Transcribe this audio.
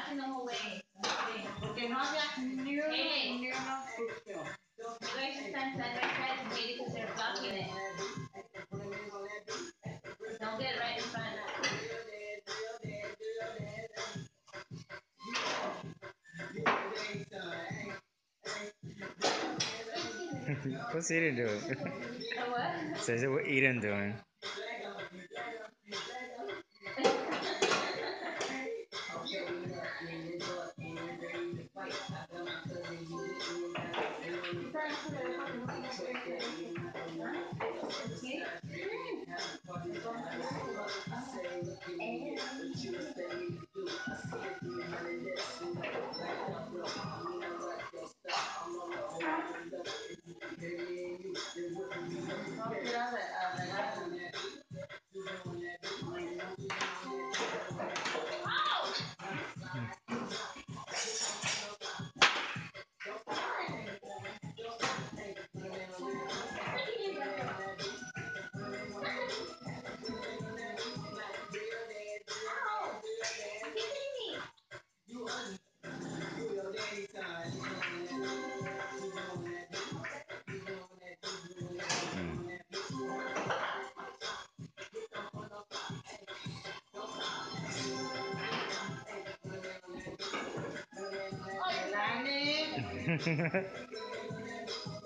flashing the whole way. Porque no había ni uno, Hey. ni. You guys should stand side by side and get it because they're blocking it. Don't get right in front. What's Eden doing? The what? Says what Eden doing. ¿Sí? 음. 어, 나는